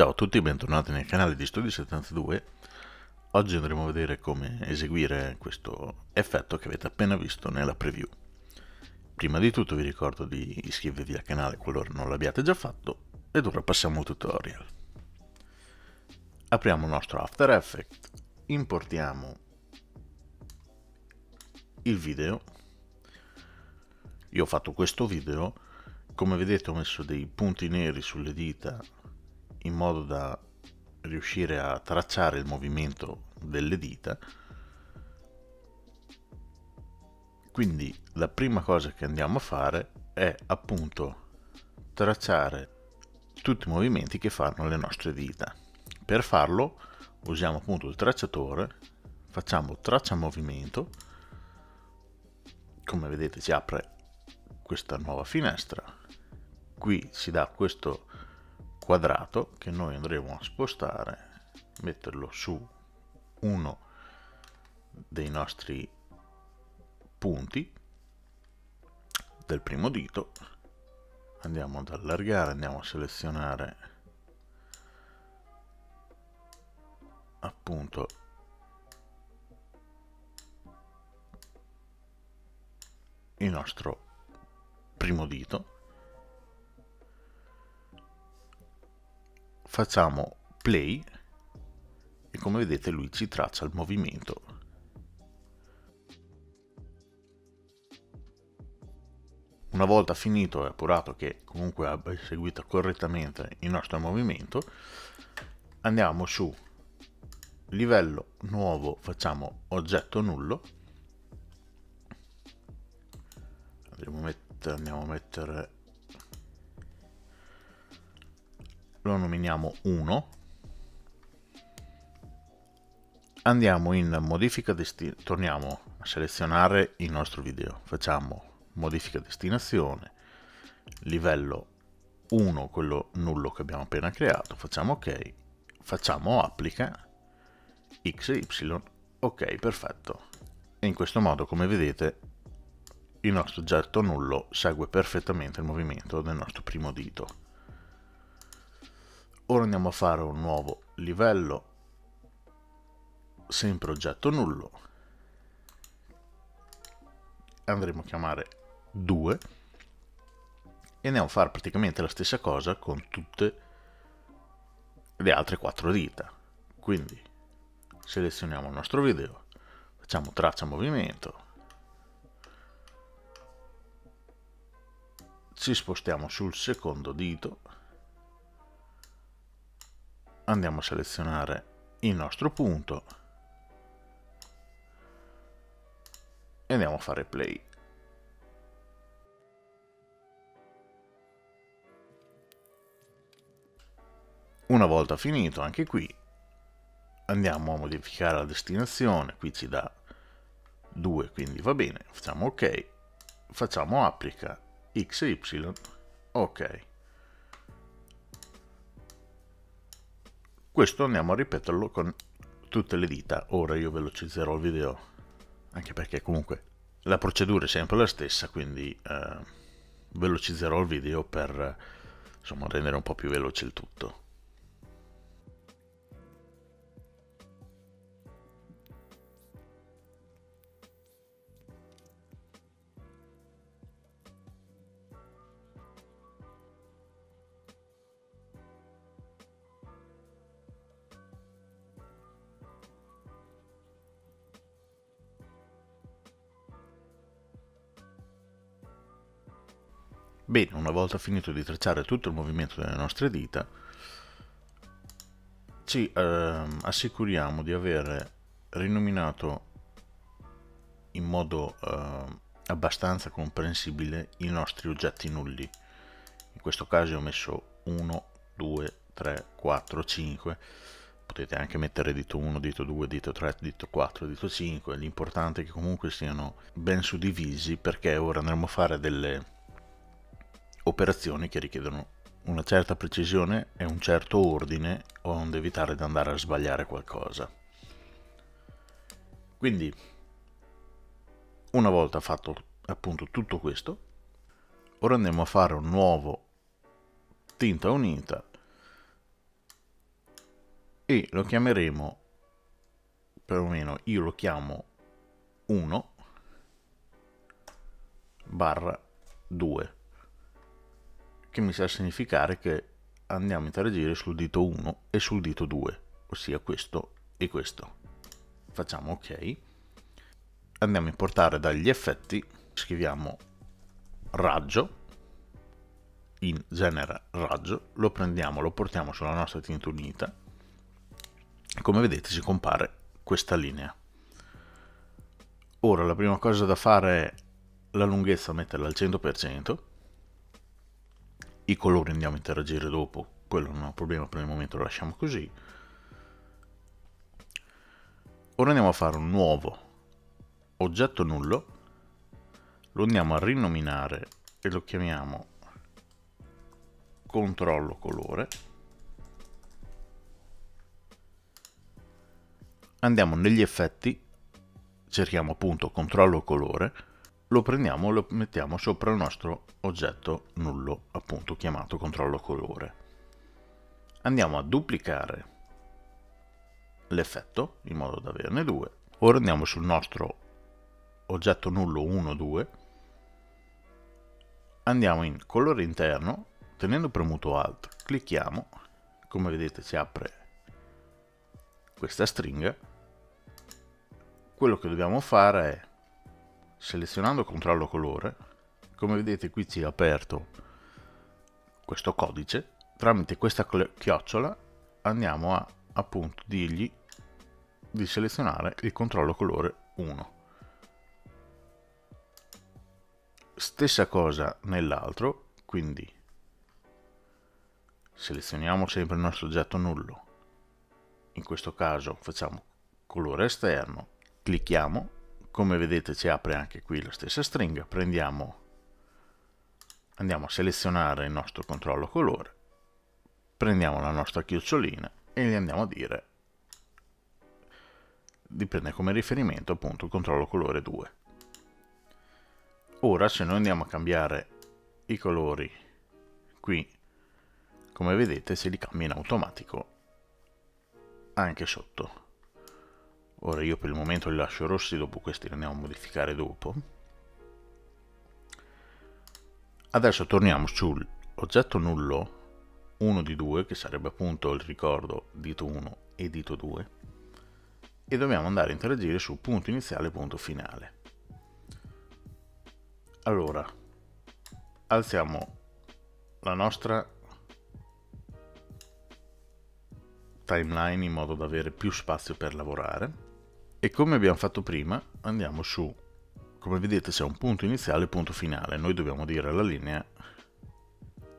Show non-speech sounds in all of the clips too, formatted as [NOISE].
Ciao a tutti e bentornati nel canale di Studi72. Oggi andremo a vedere come eseguire questo effetto che avete appena visto nella preview. Prima di tutto vi ricordo di iscrivervi al canale qualora non l'abbiate già fatto ed ora passiamo al tutorial. Apriamo il nostro After Effects, importiamo il video. Io ho fatto questo video, come vedete ho messo dei punti neri sulle dita in modo da riuscire a tracciare il movimento delle dita. Quindi la prima cosa che andiamo a fare è appunto tracciare tutti i movimenti che fanno le nostre dita. Per farlo usiamo appunto il tracciatore, facciamo traccia movimento, come vedete si apre questa nuova finestra, qui si dà questo quadrato che noi andremo a spostare, metterlo su uno dei nostri punti del primo dito, andiamo ad allargare, andiamo a selezionare appunto il nostro primo dito facciamo play e come vedete lui ci traccia il movimento. Una volta finito e appurato che comunque abbia eseguito correttamente il nostro movimento andiamo su. Livello nuovo facciamo oggetto nullo. Andiamo a mettere, lo nominiamo 1 andiamo in modifica destinazione torniamo a selezionare il nostro video. Facciamo modifica destinazione livello 1 quello nullo che abbiamo appena creato. Facciamo ok. Facciamo applica x y. Ok perfetto. E in questo modo come vedete il nostro oggetto nullo segue perfettamente il movimento del nostro primo dito ora andiamo a fare un nuovo livello. Sempre oggetto nullo. Andremo a chiamare 2 e andiamo a fare praticamente la stessa cosa con tutte le altre quattro dita. Quindi selezioniamo il nostro video. Facciamo traccia movimento. Ci spostiamo sul secondo dito andiamo a selezionare il nostro punto. E andiamo a fare play. Una volta finito anche qui andiamo a modificare la destinazione, qui ci dà 2 quindi va bene, facciamo ok, facciamo applica XY, ok. Questo andiamo a ripeterlo con tutte le dita. Ora io velocizzerò il video, anche perché comunque la procedura è sempre la stessa, quindi eh, velocizzerò il video per insomma, rendere un po' più veloce il tutto. Bene, una volta finito di tracciare tutto il movimento delle nostre dita, ci eh, assicuriamo di avere rinominato in modo eh, abbastanza comprensibile i nostri oggetti nulli. In questo caso ho messo 1, 2, 3, 4, 5. Potete anche mettere dito 1, dito 2, dito 3, dito 4, dito 5. L'importante è che comunque siano ben suddivisi perché ora andremo a fare delle operazioni che richiedono una certa precisione e un certo ordine onde evitare di andare a sbagliare qualcosa. Quindi, una volta fatto appunto tutto questo, ora andiamo a fare un nuovo tinta unita e lo chiameremo perlomeno io lo chiamo 1 barra 2 che mi sa significare che andiamo a interagire sul dito 1 e sul dito 2 ossia questo e questo. Facciamo ok. Andiamo a importare dagli effetti. Scriviamo raggio. In genere raggio. Lo prendiamo lo portiamo sulla nostra tinta unita come vedete ci compare questa linea. Ora la prima cosa da fare è la lunghezza metterla al 100% i colori andiamo a interagire dopo. Quello non è un problema per il momento lo lasciamo così. Ora andiamo a fare un nuovo oggetto nullo. Lo andiamo a rinominare e lo chiamiamo controllo colore. Andiamo negli effetti cerchiamo appunto controllo colore lo prendiamo e lo mettiamo sopra il nostro oggetto nullo appunto chiamato controllo colore. Andiamo a duplicare l'effetto in modo da averne due. Ora andiamo sul nostro oggetto nullo 1 2 andiamo in colore interno tenendo premuto alt clicchiamo. Come vedete si apre questa stringa. Quello che dobbiamo fare è selezionando controllo colore come vedete qui ci è aperto questo codice tramite questa chiocciola andiamo a appunto dirgli di selezionare il controllo colore 1 stessa cosa nell'altro quindi selezioniamo sempre il nostro oggetto nullo. In questo caso facciamo colore esterno clicchiamo come vedete ci apre anche qui la stessa stringa. Prendiamo andiamo a selezionare il nostro controllo colore prendiamo la nostra chiocciolina e gli andiamo a dire di prendere come riferimento appunto il controllo colore 2 ora se noi andiamo a cambiare i colori qui come vedete se li cambia in automatico anche sotto ora io per il momento li lascio rossi dopo questi li andiamo a modificare dopo. Adesso torniamo sul oggetto nullo 1 di 2 che sarebbe appunto il ricordo dito 1 e dito 2 e dobbiamo andare a interagire su punto iniziale e punto finale. Allora alziamo la nostra timeline in modo da avere più spazio per lavorare e come abbiamo fatto prima andiamo su. Come vedete c'è un punto iniziale e punto finale. Noi dobbiamo dire alla linea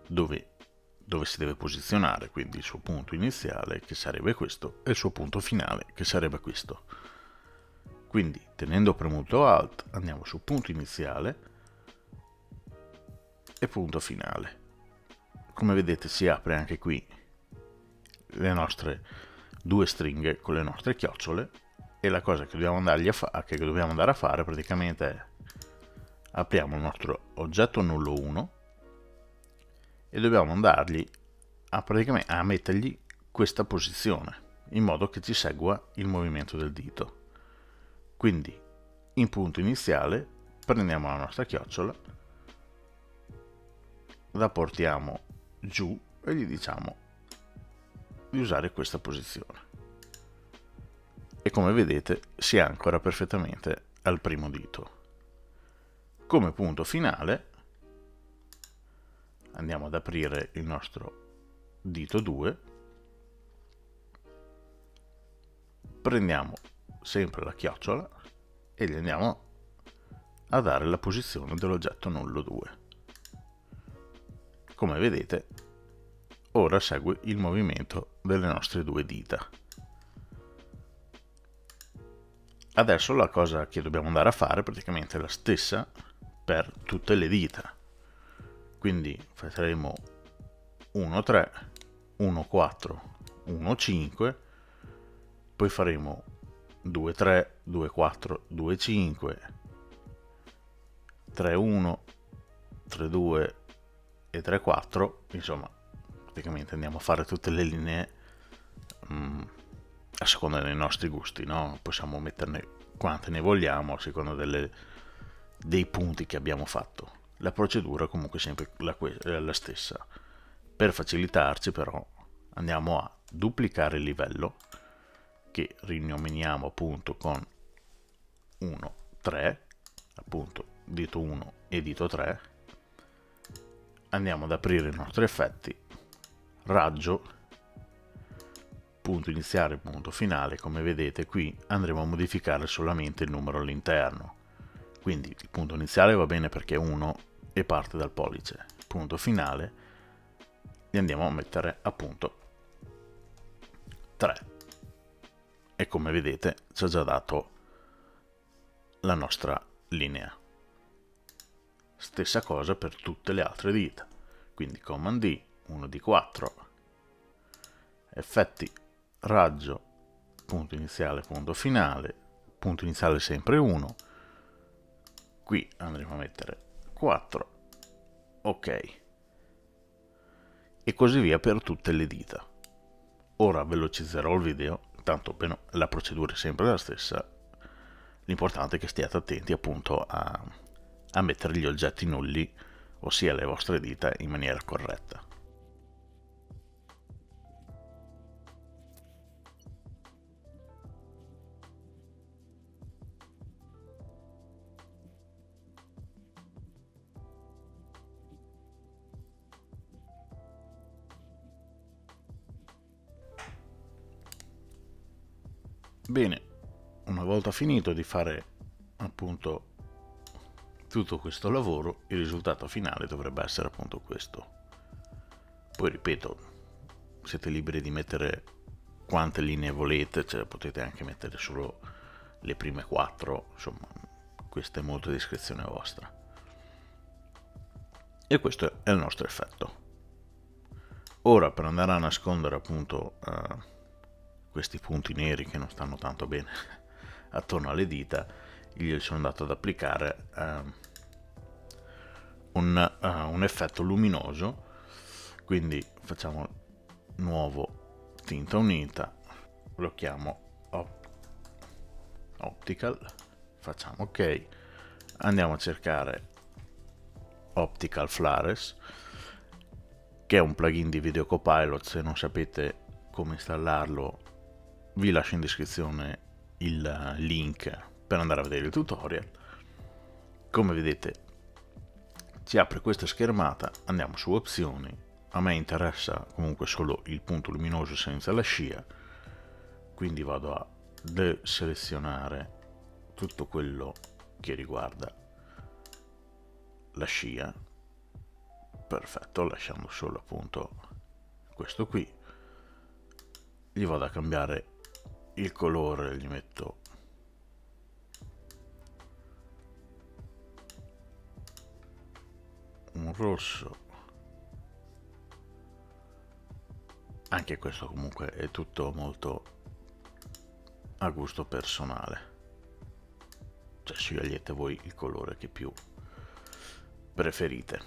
dove, dove si deve posizionare quindi il suo punto iniziale che sarebbe questo e il suo punto finale che sarebbe questo. Quindi tenendo premuto alt andiamo su punto iniziale e punto finale. Come vedete si apre anche qui le nostre due stringhe con le nostre chiocciole e la cosa che dobbiamo, a che dobbiamo andare a fare praticamente è apriamo il nostro oggetto nullo 1 e dobbiamo andargli a, a mettergli questa posizione in modo che ci segua il movimento del dito quindi in punto iniziale prendiamo la nostra chiocciola la portiamo giù e gli diciamo di usare questa posizione. E come vedete si ancora perfettamente al primo dito. Come punto finale andiamo ad aprire il nostro dito 2, prendiamo sempre la chiocciola e gli andiamo a dare la posizione dell'oggetto nullo 2. Come vedete ora segue il movimento delle nostre due dita. Adesso la cosa che dobbiamo andare a fare praticamente è la stessa per tutte le dita. Quindi faremo 1, 3, 1, 4, 1, 5, poi faremo 2, 3, 2, 4, 2, 5, 3, 1, 3, 2 e 3, 4, insomma praticamente andiamo a fare tutte le linee. Mm, a seconda dei nostri gusti, no? Possiamo metterne quante ne vogliamo a seconda delle, dei punti che abbiamo fatto. La procedura comunque è sempre la, la stessa. Per facilitarci però andiamo a duplicare il livello che rinominiamo appunto con 1, 3, appunto dito 1 e dito 3. Andiamo ad aprire i nostri effetti, raggio punto iniziale, punto finale, come vedete qui andremo a modificare solamente il numero all'interno. Quindi il punto iniziale va bene perché è 1 e parte dal pollice. Il punto finale gli andiamo a mettere appunto 3. E come vedete ci ha già dato la nostra linea. Stessa cosa per tutte le altre dita. Quindi Command D, 1 di 4, effetti raggio, punto iniziale, punto finale, punto iniziale sempre 1, qui andremo a mettere 4, ok, e così via per tutte le dita. Ora velocizzerò il video, tanto la procedura è sempre la stessa, l'importante è che stiate attenti appunto a, a mettere gli oggetti nulli, ossia le vostre dita, in maniera corretta. Bene, una volta finito di fare appunto tutto questo lavoro, il risultato finale dovrebbe essere appunto questo. Poi ripeto, siete liberi di mettere quante linee volete, cioè potete anche mettere solo le prime quattro, insomma, questa è molto discrezione vostra. E questo è il nostro effetto. Ora per andare a nascondere appunto uh, questi punti neri che non stanno tanto bene [LAUGHS] attorno alle dita gli sono andato ad applicare uh, un, uh, un, effetto luminoso. Quindi facciamo nuovo tinta unita lo chiamo op optical facciamo ok. Andiamo a cercare optical flares che è un plugin di video copilot se non sapete come installarlo vi lascio in descrizione il link per andare a vedere il tutorial. Come vedete ci apre questa schermata, andiamo su opzioni, a me interessa comunque solo il punto luminoso senza la scia, quindi vado a deselezionare tutto quello che riguarda la scia, perfetto, lasciando solo appunto questo qui, gli vado a cambiare il colore gli metto. Un rosso. Anche questo comunque è tutto molto a gusto personale. Cioè scegliete voi il colore che più preferite.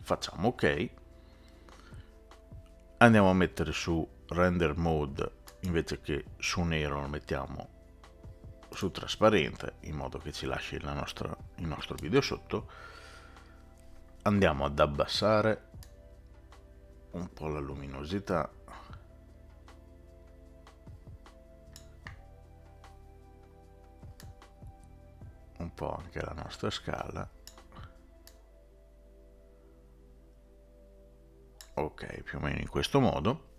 Facciamo ok. Andiamo a mettere su render mode invece che su nero lo mettiamo su trasparente in modo che ci lasci nostra, il nostro video sotto. Andiamo ad abbassare un po' la luminosità. Un po' anche la nostra scala. Ok più o meno in questo modo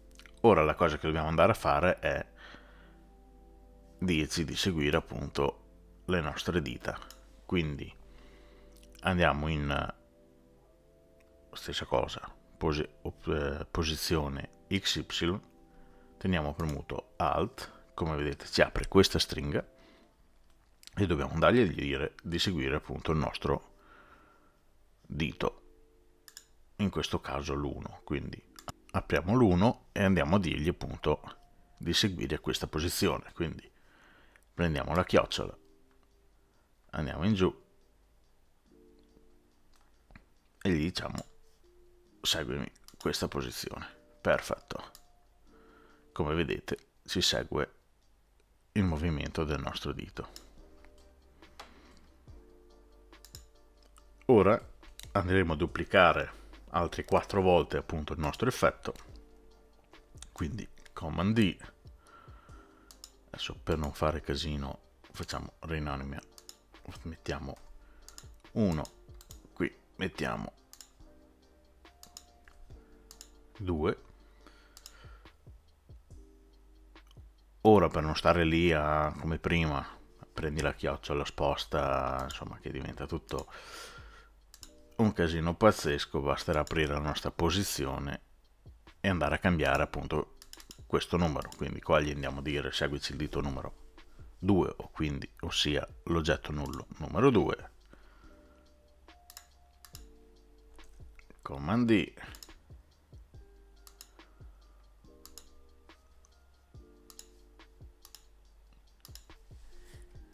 ora la cosa che dobbiamo andare a fare è dirci di seguire appunto le nostre dita. Quindi andiamo in stessa cosa posi eh, posizione xy teniamo premuto alt come vedete ci apre questa stringa e dobbiamo andargli a dire di seguire appunto il nostro dito in questo caso l'1 quindi apriamo l'1 e andiamo a dirgli appunto di seguire questa posizione. Quindi prendiamo la chiocciola andiamo in giù e gli diciamo seguimi questa posizione. Perfetto. Come vedete si segue il movimento del nostro dito. Ora andremo a duplicare altre 4 volte appunto il nostro effetto, quindi Command D, adesso per non fare casino facciamo Renamia, mettiamo 1, qui mettiamo 2 ora per non stare lì a, come prima prendi la chiocciola sposta insomma che diventa tutto un casino pazzesco. Basterà aprire la nostra posizione e andare a cambiare appunto questo numero. Quindi qua gli andiamo a dire seguici il dito numero 2 o quindi ossia l'oggetto nullo numero 2 command D.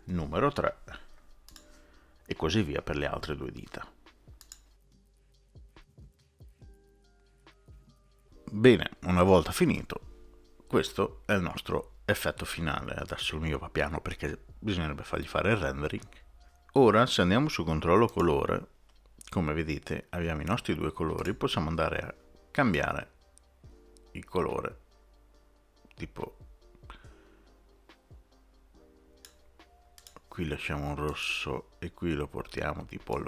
Numero 3 e così via per le altre due dita. Bene, una volta finito, questo è il nostro effetto finale. Adesso il mio va piano perché bisognerebbe fargli fare il rendering. Ora, se andiamo su controllo colore, come vedete abbiamo i nostri due colori, possiamo andare a cambiare il colore, tipo qui lasciamo un rosso e qui lo portiamo tipo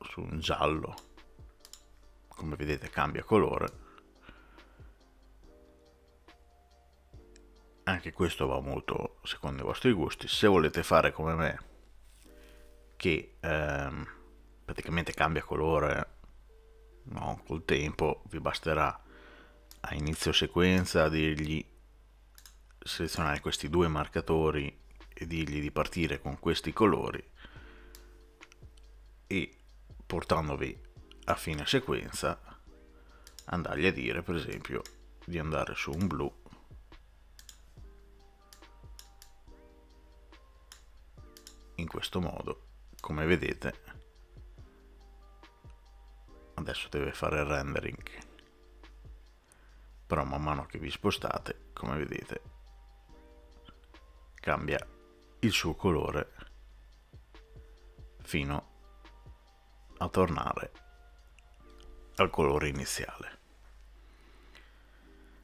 su un giallo come vedete cambia colore. Anche questo va molto secondo i vostri gusti. Se volete fare come me che ehm, praticamente cambia colore no, col tempo vi basterà a inizio sequenza dirgli selezionare questi due marcatori e dirgli di partire con questi colori e portandovi a fine sequenza andargli a dire per esempio di andare su un blu. In questo modo come vedete adesso deve fare il rendering. Però man mano che vi spostate come vedete cambia il suo colore fino a tornare al colore iniziale.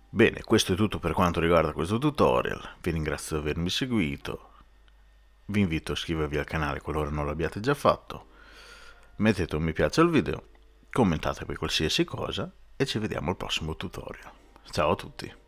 Bene, questo è tutto per quanto riguarda questo tutorial, vi ringrazio di avermi seguito, vi invito a iscrivervi al canale qualora non l'abbiate già fatto, mettete un mi piace al video, commentate per qualsiasi cosa e ci vediamo al prossimo tutorial. Ciao a tutti!